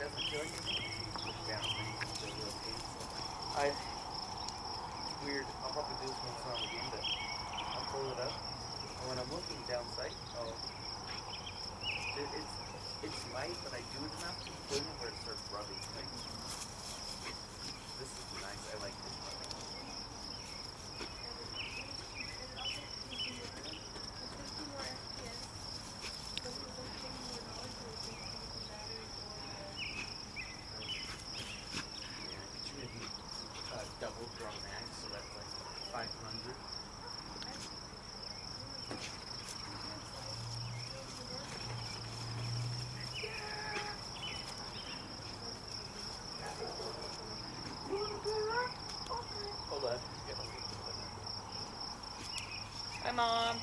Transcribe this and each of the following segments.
doesn't real painful. I weird. I'll probably do this once on again, but I'll pull it up. And when I'm looking down sight, oh, it, it's it's light, but I do it enough to the point where it starts rubbing. Mom.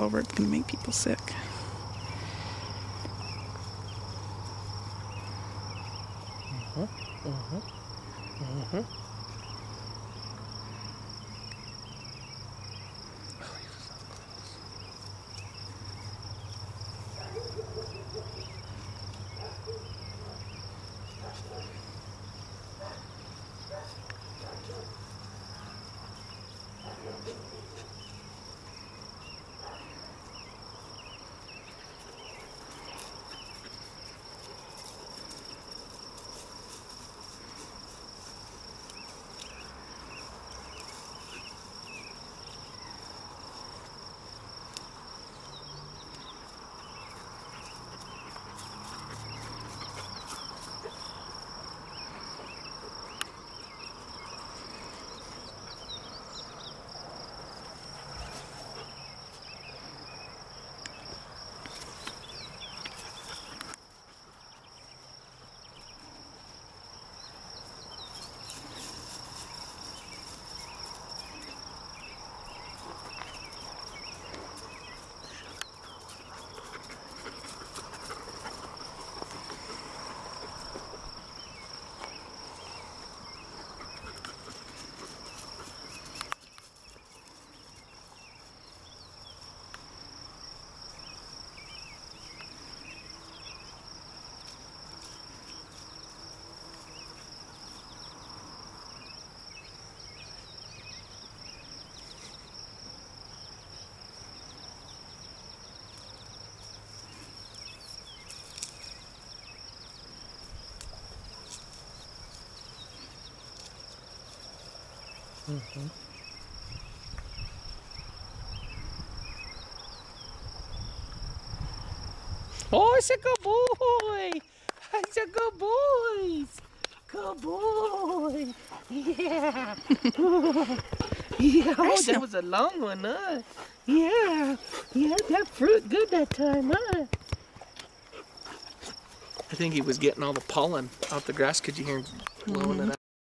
all over. It's gonna make people sick. Mm-hmm. Mm-hmm. Mm-hmm. Mm-hmm. Oh, it's a good boy. It's a good boy. Good boy. Yeah. yeah. Oh, that was a long one, huh? Yeah. Yeah, that fruit good that time, huh? I think he was getting all the pollen off the grass. Could you hear him blowing it mm-hmm. out?